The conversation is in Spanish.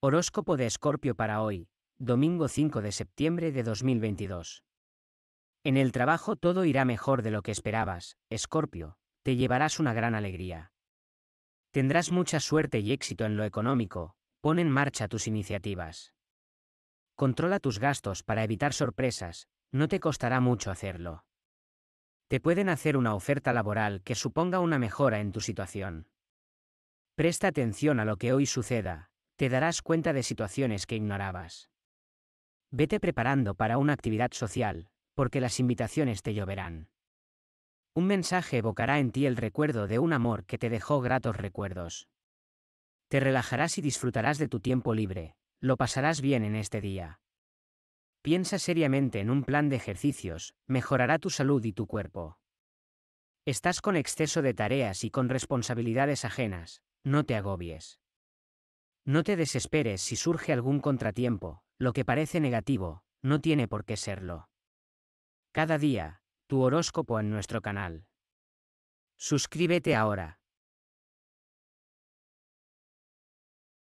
Horóscopo de Escorpio para hoy, domingo 5 de septiembre de 2022. En el trabajo todo irá mejor de lo que esperabas, Escorpio, te llevarás una gran alegría. Tendrás mucha suerte y éxito en lo económico, pon en marcha tus iniciativas. Controla tus gastos para evitar sorpresas, no te costará mucho hacerlo. Te pueden hacer una oferta laboral que suponga una mejora en tu situación. Presta atención a lo que hoy suceda, te darás cuenta de situaciones que ignorabas. Vete preparando para una actividad social, porque las invitaciones te lloverán. Un mensaje evocará en ti el recuerdo de un amor que te dejó gratos recuerdos. Te relajarás y disfrutarás de tu tiempo libre, lo pasarás bien en este día. Piensa seriamente en un plan de ejercicios, mejorará tu salud y tu cuerpo. Estás con exceso de tareas y con responsabilidades ajenas, no te agobies. No te desesperes si surge algún contratiempo, lo que parece negativo, no tiene por qué serlo. Cada día, tu horóscopo en nuestro canal. Suscríbete ahora.